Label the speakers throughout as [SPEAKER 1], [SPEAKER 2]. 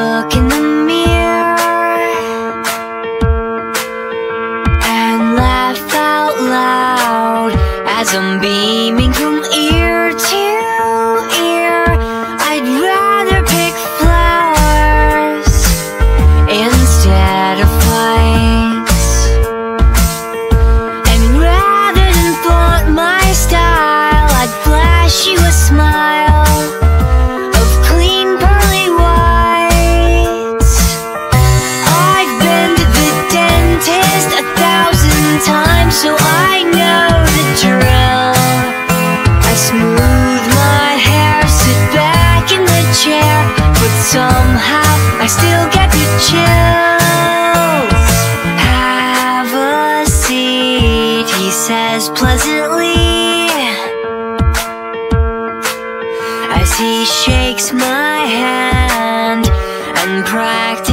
[SPEAKER 1] look in the mirror And laugh out loud as I'm beaming somehow I still get the chills. Have a seat, he says pleasantly. As he shakes my hand and practices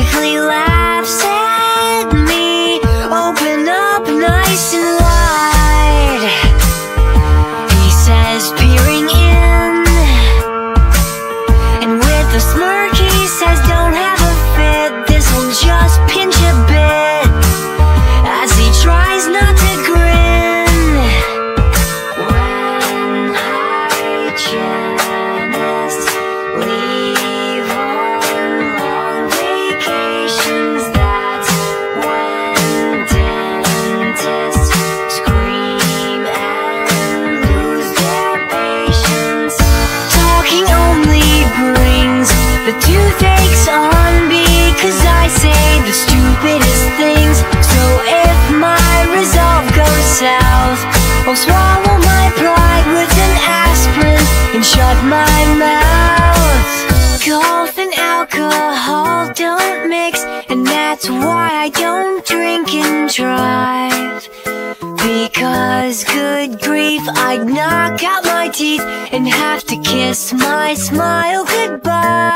[SPEAKER 1] Because good grief, I'd knock out my teeth and have to kiss my smile goodbye.